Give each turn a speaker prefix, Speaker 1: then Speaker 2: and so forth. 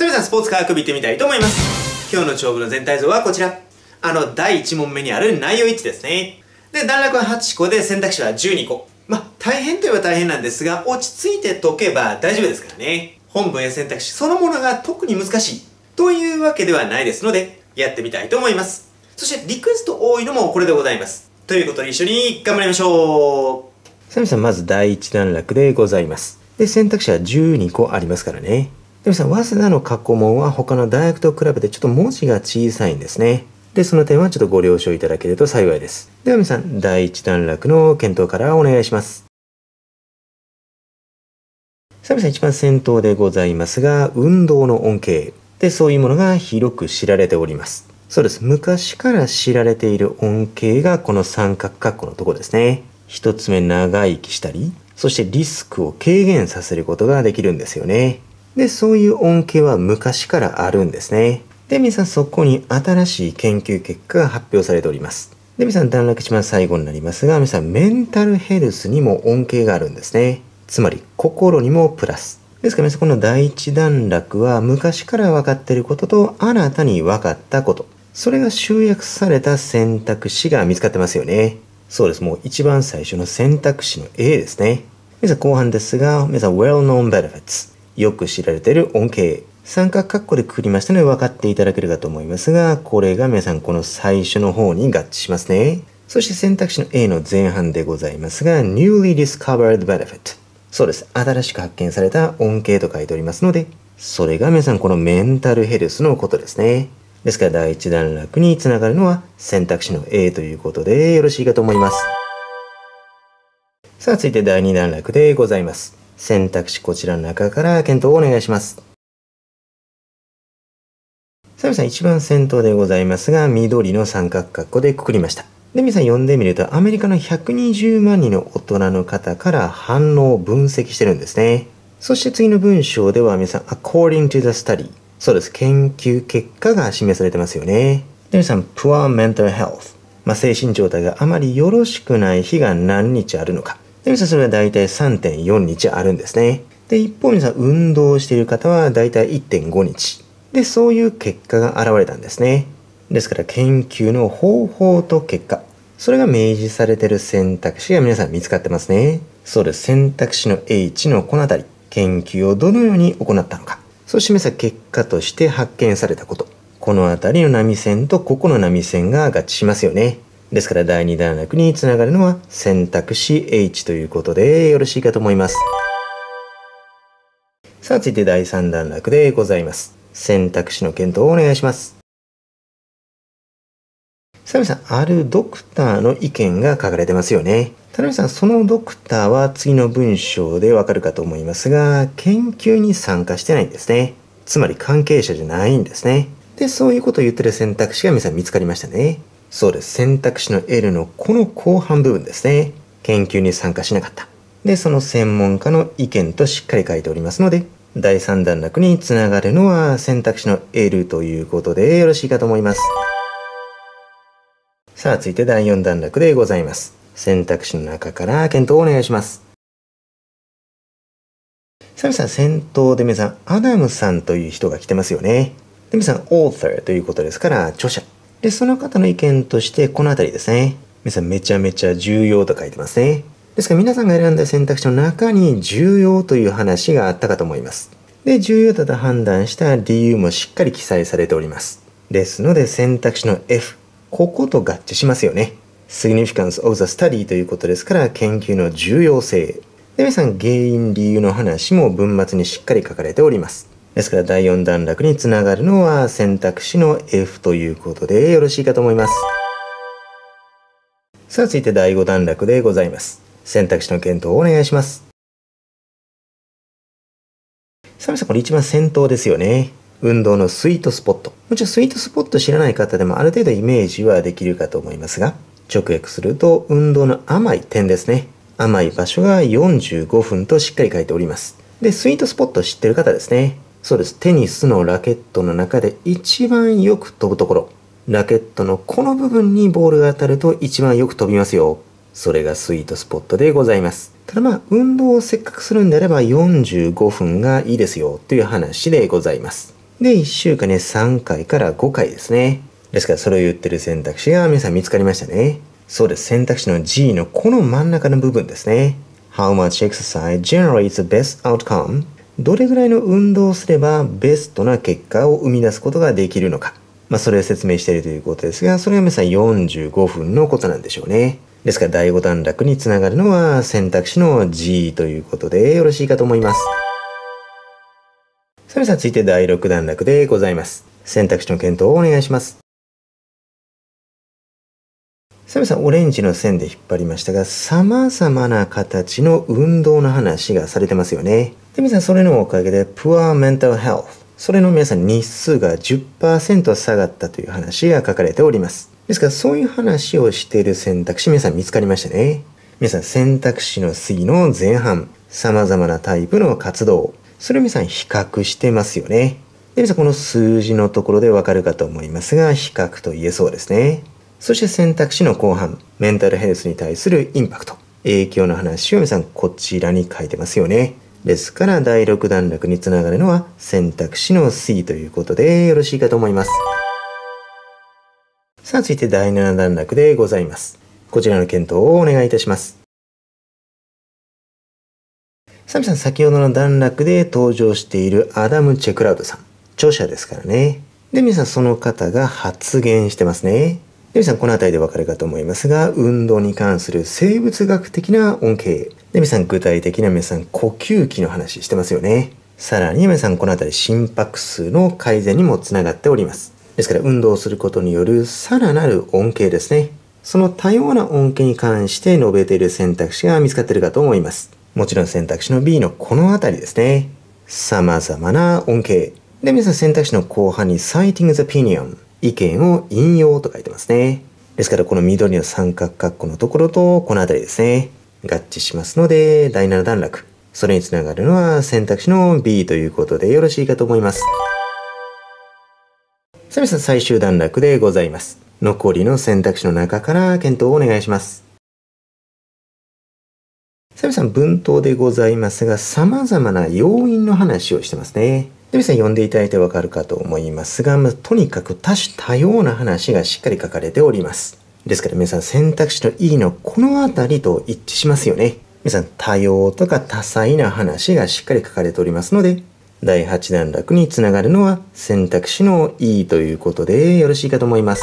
Speaker 1: さあ皆さん、スポーツ科学部行ってみたいと思います。今日の長部の全体像はこちら。あの、第1問目にある内容1ですね。で、段落は8個で選択肢は12個。まあ、大変といえば大変なんですが、落ち着いて解けば大丈夫ですからね。本文や選択肢そのものが特に難しいというわけではないですので、やってみたいと思います。そして、リクエスト多いのもこれでございます。ということで一緒に頑張りましょう。
Speaker 2: サミさん、まず第一段落でございます。で、選択肢は12個ありますからね。でもさ、早稲田の過去問は他の大学と比べてちょっと文字が小さいんですね。で、その点はちょっとご了承いただけると幸いです。では皆さん、第一段落の検討からお願いします。さあ皆さん、一番先頭でございますが、運動の恩恵。で、そういうものが広く知られております。そうです。昔から知られている恩恵がこの三角括弧のとこですね。一つ目、長生きしたり、そしてリスクを軽減させることができるんですよね。で、そういう恩恵は昔からあるんですね。で、皆さんそこに新しい研究結果が発表されております。で、皆さん段落一番最後になりますが、皆さんメンタルヘルスにも恩恵があるんですね。つまり心にもプラス。ですから皆さんこの第一段落は昔から分かっていることと新たに分かったこと。それが集約された選択肢が見つかってますよね。そうです。もう一番最初の選択肢の A ですね。皆さん後半ですが、皆さん well-known benefits。よく知られている恩恵。三角括弧でくくりましたので分かっていただけるかと思いますが、これが皆さんこの最初の方に合致しますね。そして選択肢の A の前半でございますが、newly discovered benefit。そうです。新しく発見された恩恵と書いておりますので、それが皆さんこのメンタルヘルスのことですね。ですから第一段落につながるのは選択肢の A ということでよろしいかと思います。さあ続いて第二段落でございます。選択肢こちらの中から検討をお願いします。さあ皆さん一番先頭でございますが緑の三角括弧でくくりました。で皆さん読んでみるとアメリカの120万人の大人の方から反応を分析してるんですね。そして次の文章では皆さん according to the study そうです。研究結果が示されてますよね。で皆さん poor mental health まあ、精神状態があまりよろしくない日が何日あるのか。で皆さんそれは大体3.4日あるんですね。で、一方皆さ運動している方は大体1.5日。で、そういう結果が現れたんですね。ですから研究の方法と結果。それが明示されてる選択肢が皆さん見つかってますね。そうです。選択肢の H のこのあたり。研究をどのように行ったのか。そう示した結果として発見されたこと。このあたりの波線とここの波線が合致しますよね。ですから第2段落につながるのは選択肢 H ということでよろしいかと思います。さあ続いて第3段落でございます。選択肢の検討をお願いします。さあ皆さん、あるドクターの意見が書かれてますよね。ただ皆さん、そのドクターは次の文章でわかるかと思いますが、研究に参加してないんですね。つまり関係者じゃないんですね。で、そういうことを言ってる選択肢が皆さん見つかりましたね。そうです。選択肢の L のこの後半部分ですね。研究に参加しなかった。で、その専門家の意見としっかり書いておりますので、第3段落につながるのは選択肢の L ということでよろしいかと思います。さあ、続いて第4段落でございます。選択肢の中から検討をお願いします。さあ、皆さん、先頭で皆さん、アダムさんという人が来てますよね。で、皆さん、author ということですから、著者。で、その方の意見として、この辺りですね。皆さん、めちゃめちゃ重要と書いてますね。ですから、皆さんが選んだ選択肢の中に、重要という話があったかと思います。で、重要だと判断した理由もしっかり記載されております。ですので、選択肢の F。ここと合致しますよね。significance of the study ということですから、研究の重要性。で、皆さん、原因理由の話も文末にしっかり書かれております。ですから、第4段落につながるのは選択肢の F ということでよろしいかと思います。さあ、続いて第5段落でございます。選択肢の検討をお願いします。さあ、皆さん、これ一番先頭ですよね。運動のスイートスポット。もちろんスイートスポット知らない方でもある程度イメージはできるかと思いますが、直訳すると運動の甘い点ですね。甘い場所が45分としっかり書いております。で、スイートスポット知ってる方ですね。そうです。テニスのラケットの中で一番よく飛ぶところ。ラケットのこの部分にボールが当たると一番よく飛びますよ。それがスイートスポットでございます。ただまあ、運動をせっかくするんであれば45分がいいですよという話でございます。で、1週間ね、3回から5回ですね。ですから、それを言ってる選択肢が皆さん見つかりましたね。そうです。選択肢の G のこの真ん中の部分ですね。How much exercise generates the best outcome? どれぐらいの運動をすればベストな結果を生み出すことができるのか。まあ、それを説明しているということですが、それが皆さん45分のことなんでしょうね。ですから、第5段落につながるのは選択肢の G ということでよろしいかと思います。さあ皆さん、続いて第6段落でございます。選択肢の検討をお願いします。サミさん、オレンジの線で引っ張りましたが、様々な形の運動の話がされてますよね。で、皆さん、それのおかげで、Poor Mental Health。それの皆さん、日数が10%下がったという話が書かれております。ですから、そういう話をしている選択肢、皆さん見つかりましたね。皆さん、選択肢の次の前半、様々なタイプの活動、それを皆さん比較してますよね。で、皆さん、この数字のところでわかるかと思いますが、比較と言えそうですね。そして選択肢の後半、メンタルヘルスに対するインパクト、影響の話を皆さんこちらに書いてますよね。ですから第6段落につながるのは選択肢の C ということでよろしいかと思います。さあ続いて第7段落でございます。こちらの検討をお願いいたします。サミさん先ほどの段落で登場しているアダム・チェクラウドさん。著者ですからね。で、皆さんその方が発言してますね。皆さんこの辺りでわかるかと思いますが、運動に関する生物学的な恩恵。で、皆さん具体的な皆さん呼吸器の話してますよね。さらに皆さんこの辺り心拍数の改善にもつながっております。ですから運動することによるさらなる恩恵ですね。その多様な恩恵に関して述べている選択肢が見つかっているかと思います。もちろん選択肢の B のこの辺りですね。様々な恩恵。で、皆さん選択肢の後半に citing the opinion。意見を引用と書いてますね。ですからこの緑の三角括弧のところとこの辺りですね。合致しますので、第7段落。それにつながるのは選択肢の B ということでよろしいかと思います。さあ皆さん最終段落でございます。残りの選択肢の中から検討をお願いします。さあ皆さん文頭でございますが様々な要因の話をしてますね。で、皆さん読んでいただいてわかるかと思いますが、まあ、とにかく多種多様な話がしっかり書かれております。ですから皆さん選択肢の E のこの辺りと一致しますよね。皆さん多様とか多彩な話がしっかり書かれておりますので、第8段落につながるのは選択肢の E ということでよろしいかと思います。